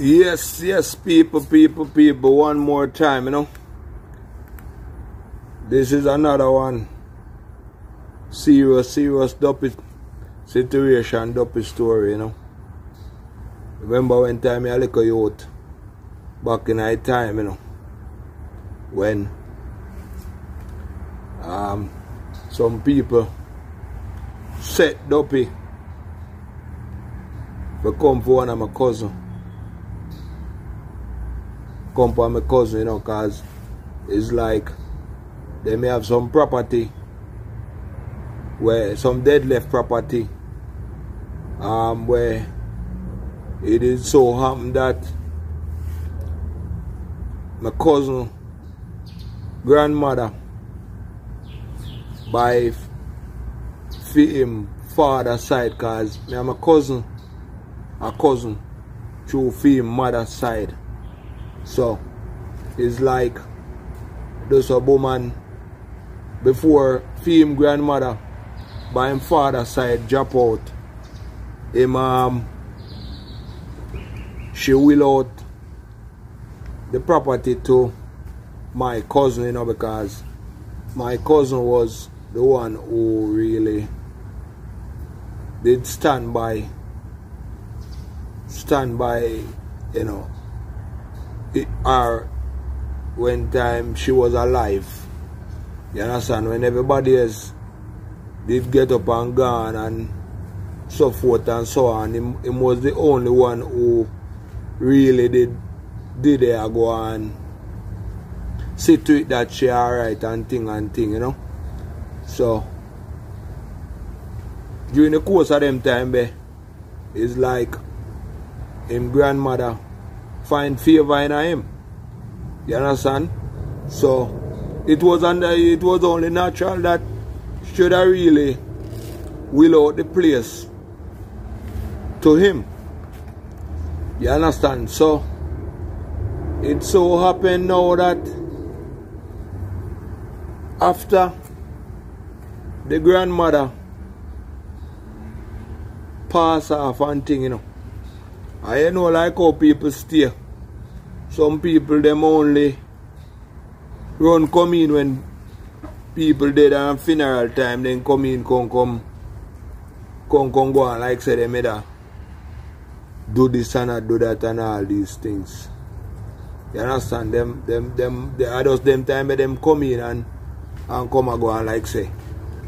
Yes, yes, people, people, people, one more time, you know. This is another one. Serious, serious duppy situation, duppy story, you know. Remember when time I look a youth, back in that time, you know, when um, some people set duppy to come for one of my cousin come my cousin, you know, because it's like they may have some property where some dead left property um where it is so happened that my cousin grandmother by him father side cause me and my cousin a cousin through him mother side so it's like there's a woman before him grandmother by him father side drop out. Him um she will out the property to my cousin, you know, because my cousin was the one who really did stand by stand by you know her when time she was alive. You understand? When everybody else did get up and gone and so forth and so on, him, him was the only one who really did did there go and see to it that she alright and thing and thing, you know. So during the course of them time, be, it's like him grandmother find favor in him. You understand? So it was under uh, it was only natural that should I really will out the place to him. You understand? So it so happened now that after the grandmother pass off and thing, you know. I know like how people stay. Some people them only run come in when people dead and funeral time then come in come come come come go on like say they made a do this and do that and all these things. You understand? Them them them the others them time them come in and and come and go on like say.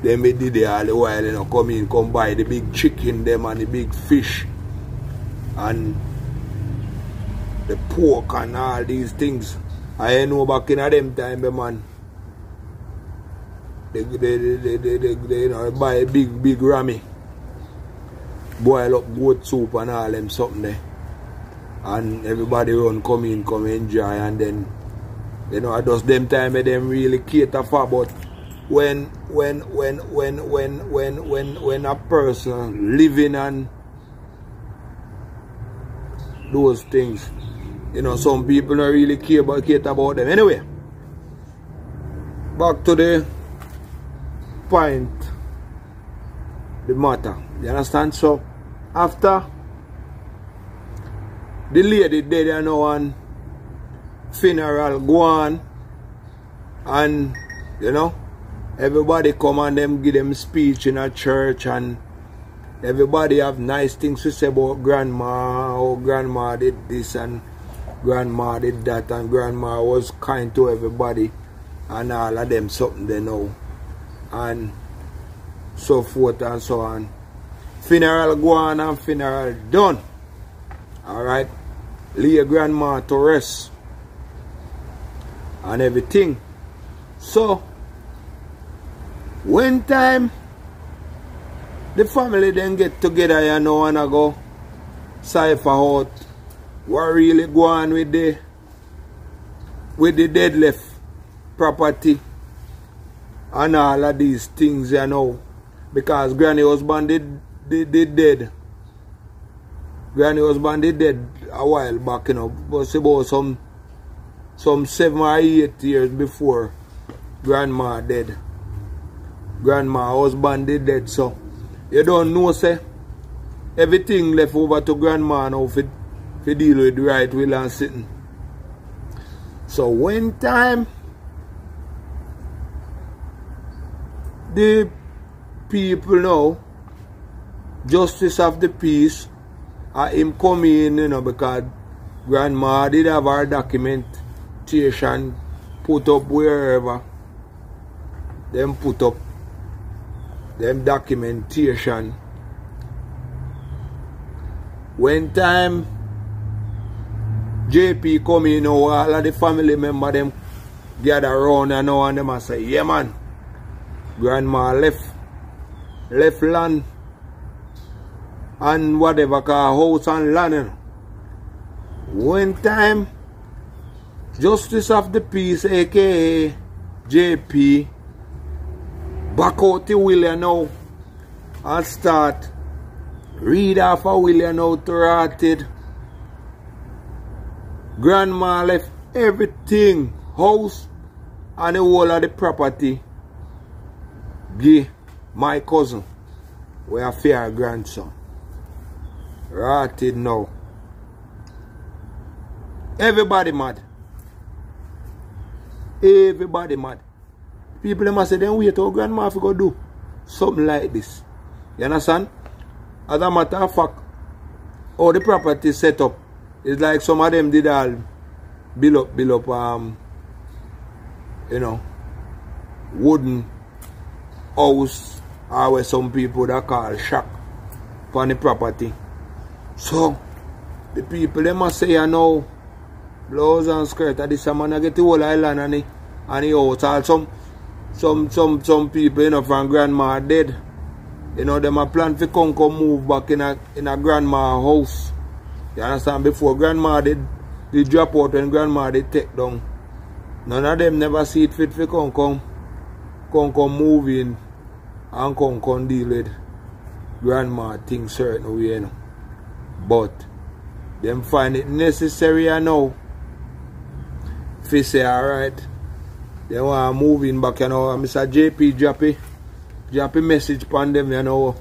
They may did it all the while, you know, come in, come buy the big chicken them and the big fish and the pork and all these things. I know back in them time, eh, man. They, they, they, they, they, they you know, buy a big, big rammy. Boil up goat soup and all them something there. And everybody run, come in, come enjoy. And then, you know, I just them time, eh, I them really cater for. But when, when, when, when, when, when, when, when a person living and those things. You know, some people don't really care about care about them. Anyway, back to the point, the matter. You understand? So, after the lady dead and now on funeral go on and you know everybody come and them give them speech in a church and Everybody have nice things to say about grandma, oh grandma did this and grandma did that and grandma was kind to everybody and all of them something they know. And so forth and so on. Funeral go on and funeral done. Alright. Leave your grandma to rest. And everything. So when time the family then get together you know and I go cipher out what really go on with the with the dead left property and all of these things you know. Because granny husband did, did, did dead. Granny husband did dead a while back you know. But about some some seven or eight years before grandma dead. Grandma husband did dead so you don't know, say, everything left over to grandma now for to deal with the right will and sitting. So when time the people know justice of the peace I him come in, you know, because grandma did have her documentation put up wherever them put up them documentation when time JP come in, you know, all of the family member them gather around and know and them and say, yeah man, grandma left left land and whatever car house and land. You know. One time Justice of the Peace aka JP back out to William now and start read off a William now to. Grandma left everything, house and the whole of the property give my cousin, we are fair grandson. Rotted now. Everybody mad. Everybody mad. People must say, then wait our grandma if go do something like this. You understand? As a matter of fact, all the property set up, it's like some of them did all build up, build up, um, you know, wooden house or where some people that call shack on the property. So, the people they must say, you know, blouse and skirt, this man get the whole island and the, and the house. All some, some, some, some people, you know, from grandma dead. You know, them a plan to come, come move back in a, in a grandma house. You understand? Before grandma did, did drop out when grandma did take down. None of them never see it fit to come, come, move in and come, come deal with grandma things certain way, you know. But them find it necessary I know if say alright they want moving back you know Mr. JP Jappy Jappy message upon them you know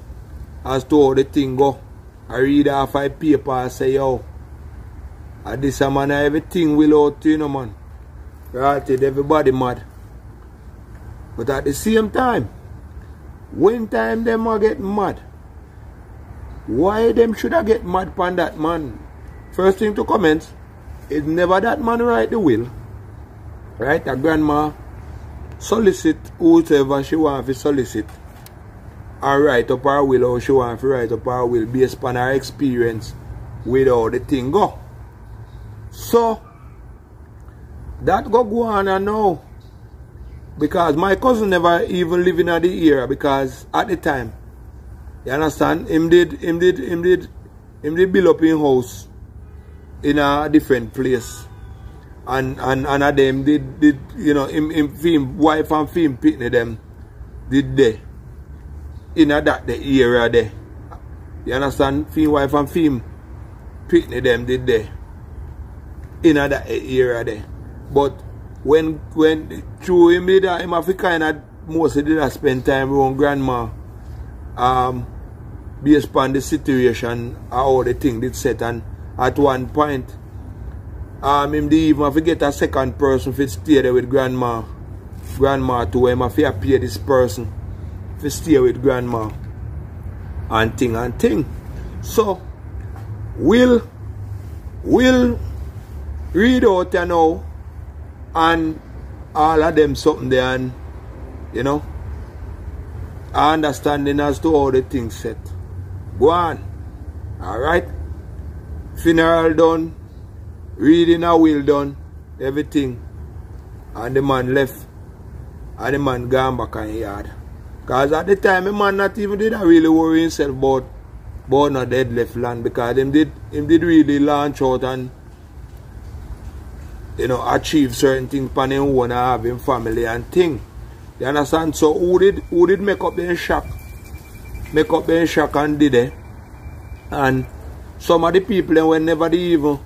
as to how the thing go I read off a paper I say yo and this man everything will out you know man right everybody mad but at the same time when time them are get mad why them should I get mad upon that man? First thing to comment is never that man write the will. Right? A grandma solicit whoever she want to solicit. Or write up her will or she want to write up her will based upon her experience with how the thing go. So that go go on and now. Because my cousin never even live in the era because at the time you understand? Him did him did him did him did build up in house in a different place. And and and of them did did you know him him film wife and film pitney them did they In that the area there. You understand? Film wife and film pitney them did they In that area there. But when when through him did that him have kind of mostly did I spend time my grandma um, based upon the situation how the thing did set and at one point um, him even have to get a second person to stay there with grandma grandma to him have to pay this person to stay with grandma and thing and thing so we'll we'll read out you know and all of them something there and you know understanding as to how the thing set. Go on. Alright? Funeral done. Reading a will done. Everything. And the man left. And the man gone back on yard. Because at the time the man not even did really worry himself about born no dead left land because him did him did really launch out and you know achieve certain things upon him own and have him family and thing. You understand? So who did who did make up the shock? Make up the shock and did it. And some of the people they even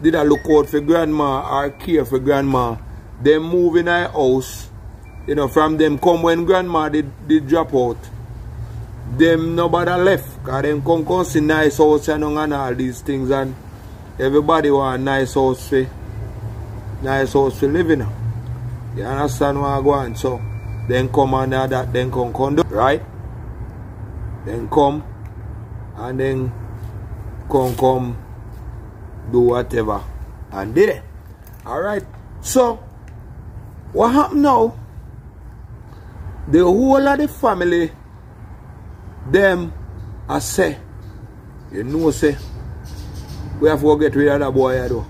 did I look out for grandma or care for grandma, they move in a house, you know, from them come when grandma did, did drop out. Them nobody left. Cause them come come see nice house and, all these things and everybody want nice house for nice house for living. You understand what I go on? So then come and that then come condo, right? Then come and then come come do whatever and did it. Alright. So what happened now? The whole of the family them I say you know say we have to get rid of that boy though.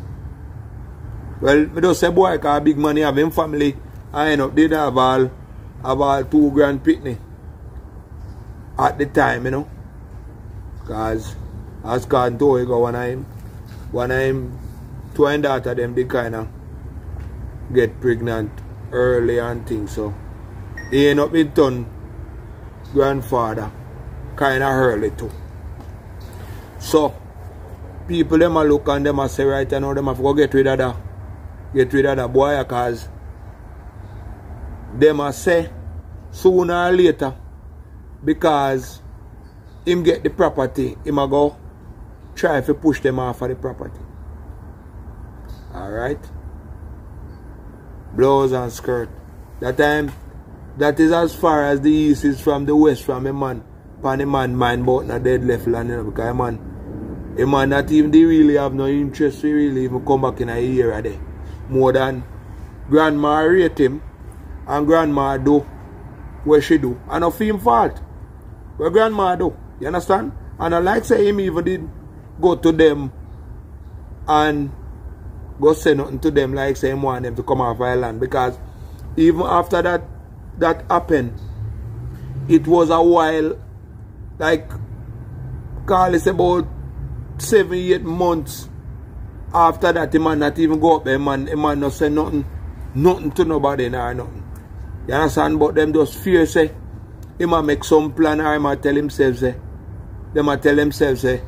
Well, me just say boy cause big money have him family I end up did have all have all two grand pitney at the time, you know. Cause as God told go when I'm when I'm twin daughter them they kinda get pregnant early and things so he end up with grandfather kinda early too. So people them a look and them a say right now them have to go get rid of that get rid of that boy cause them a say sooner or later because him get the property him a go try to push them off of the property alright blouse and skirt that time that is as far as the east is from the west from a man pan a man mind about a dead left land you know, because a man a man that even they really have no interest to really even come back in a year there more than grandma rate him and grandma do what she do. And of him fault. What grandma do. You understand? And I like say him even did go to them and go say nothing to them like say him want them to come off island because even after that that happened it was a while like call it's about seven eight months after that the man not even go up there man the man not say nothing nothing to nobody nor nothing you understand? But them just fear say, he might make some plan or he might tell himself say, they might tell themselves say,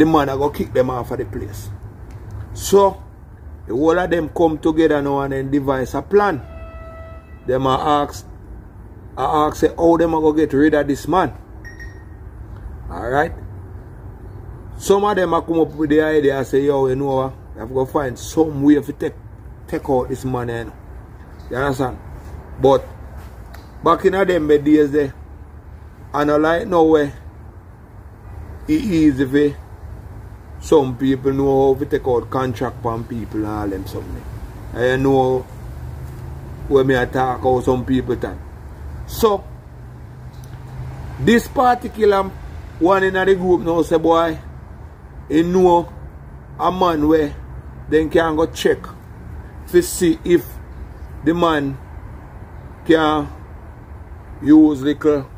the man going to kick them off of the place. So, the whole of them come together now and then devise a plan. Them are ask, I ask say, how them going to get rid of this man. Alright? Some of them are come up with the idea and say, yo, you know? I have got to find some way to take, take out this man. You know? You understand? But back in them days there, and I like now where it easy for some people know how to take out contract from people and all them something. I know when me attack how some people talk. So this particular one in the group now say boy, he know a man where then can go check to see if the man can use little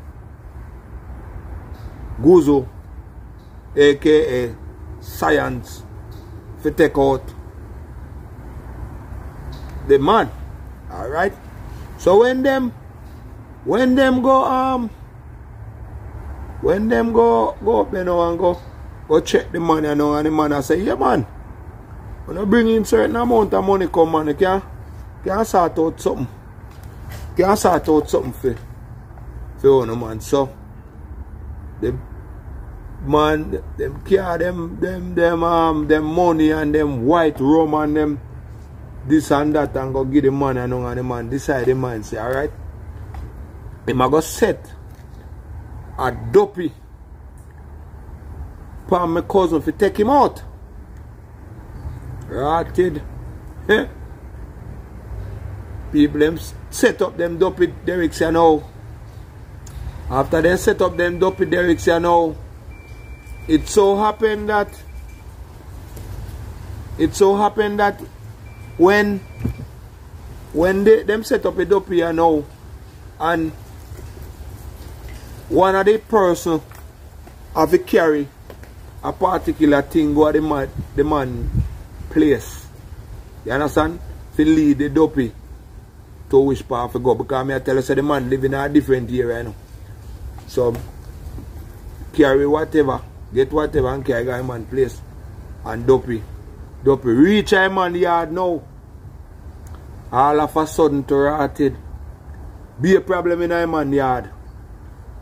guzo aka science to take out the man alright so when them when them go um when them go go up you know and go go check the man you know and the man I say yeah man when I bring in certain amount of money come man you can can sort out something. Can sort out something for for you man. So the man them care them them them um them money and them white rum and them this and that and go give the man and, and the man decide the man say alright. Him a go set a duppy for my cousin to take him out. Rotted. people them set up them duppy derricks you know. After they set up them duppy derricks you know, it so happened that it so happened that when when they them set up a duppy you know and one of the person have to carry a particular thing go the man the man place. You understand? To lead the duppy to which part to go because me I tell you so the man live in a different area you know. So carry whatever, get whatever and carry guy man place and duppy. Duppy reach a man yard now. All of a sudden to rotted. Be a problem in a man yard.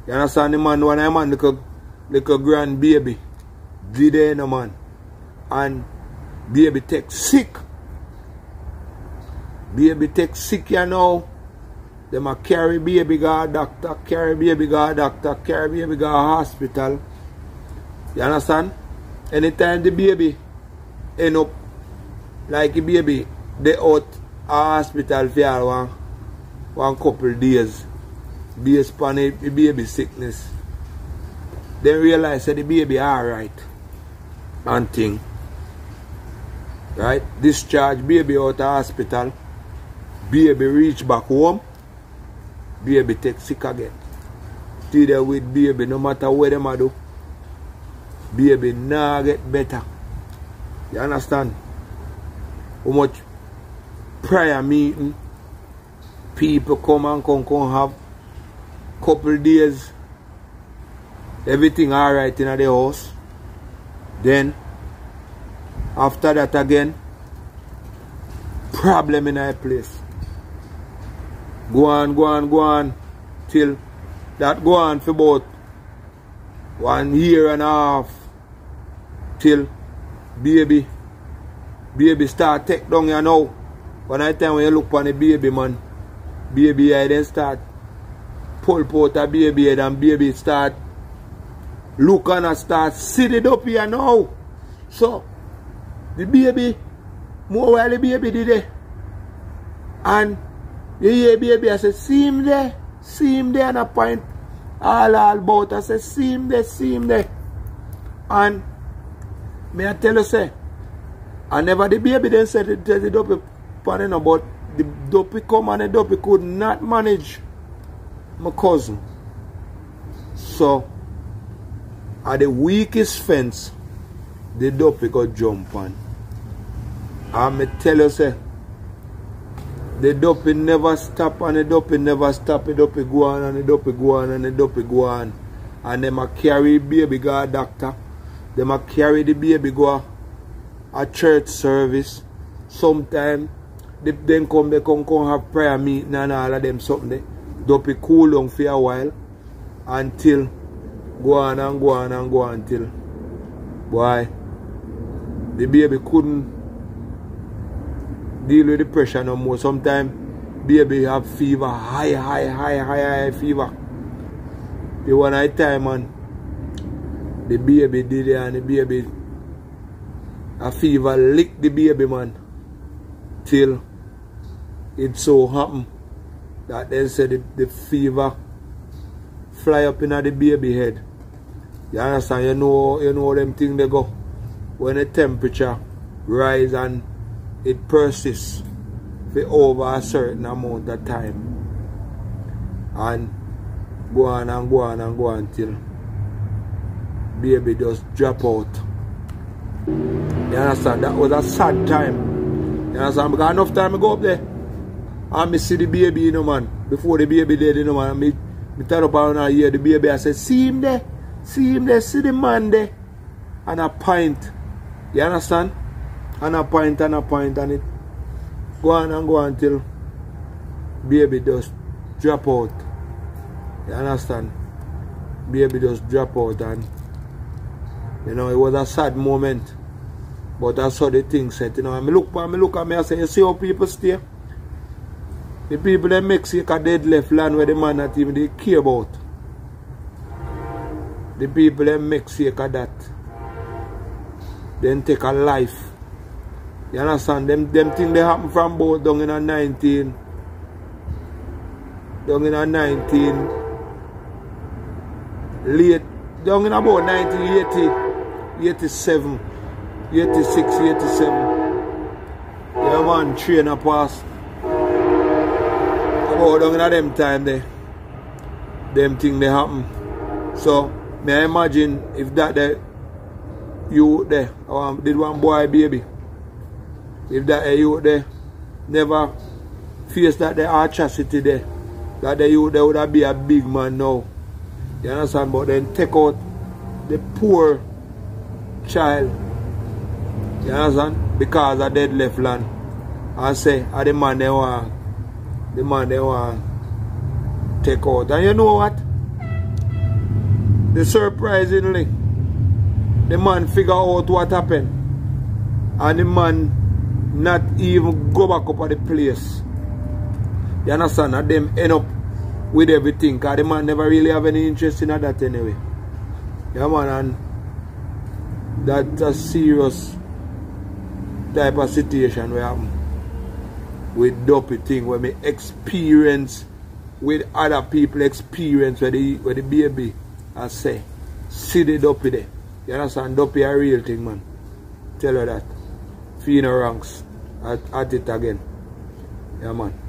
You understand the man one a man little little grand baby. did there no man. And baby take sick. Baby take sick you know. Them a carry baby go doctor, carry baby go doctor, carry baby go hospital. You understand? Anytime the baby end up like baby they out hospital for one, one couple days based upon the, baby sickness. Then realize that the baby alright and thing. Right? Discharge baby out of hospital. Baby reach back home. Baby take sick again. Stay there with baby no matter where them a do. Baby nah get better. You understand? How much prayer meeting people come and come come have couple days everything alright in the house then after that again problem in a place go on go on go on till that go on for about one year and a half till baby baby start take down you now when I time when you look on the baby man. Baby I then start. Pull out a baby head and baby start. Look and I start. Sit it up here now so the baby more while the baby did it. And you hear baby I say see him there see him there and I point all all about I say see him there see him there. And may I tell you say I never the baby then said it the duppy panning but the duppy come and the duppy could not manage my cousin. So, at the weakest fence, the duppy got jump on. And me tell you, say, the duppy never stop and the duppy never stop. The duppy go on and the duppy go on and the duppy go on. And them a carry baby go a doctor. Them a carry the baby go a church service. Sometimes, they then come, they come, come have prayer meeting and all of them something there. Duppy cool down for a while until go on and go on and go on till boy the baby couldn't deal with the pressure no more. Sometimes baby have fever, high, high, high, high, high fever. The one night time man the baby did it and the baby a fever lick the baby man till it so happened that they said the, the fever fly up in the baby head. You understand? You know, you know them thing they go. When the temperature rise and it persists for over a certain amount of time. And go on and go on and go on till baby just drop out. You understand? That was a sad time. You understand? Because enough time I go up there. And me see the baby, you know, man. Before the baby dead, you know, man. Me, me turn up and I hear the baby. I said, see him there. See him there. See the man there. And a pint. You understand? And a pint and a pint and it go on and go on till baby just drop out. You understand? Baby just drop out and you know it was a sad moment. But I saw the thing set, you know. And me look and me look at me I say, you see how people stay? The people in Mexico dead left land where the man not even they care about. The people in Mexico that then take a life. You understand? Them them thing they happen from both down in a 19 down in a 19 late down in about 1980 87 86 87 yeah man train a pass about down in them time there. Them thing they happen. So may I imagine if that there you there um, did one boy baby. If that a youth there never face that the atrocity there, that the youth there would be a big man now. You understand? But then take out the poor child. You understand? Because of dead left land. And say, are the man they want, the man they want take out. And you know what? The surprisingly, the man figure out what happened. And the man not even go back up at the place. You understand? And them end up with everything. Because the man never really have any interest in that anyway. Yeah man and that's a serious type of situation we have with duppy thing where me experience with other people experience where the where the baby I say see the duppy there. You understand? Duppy a real thing man. Tell her that. Fina ranks at, at it again. Yeah man.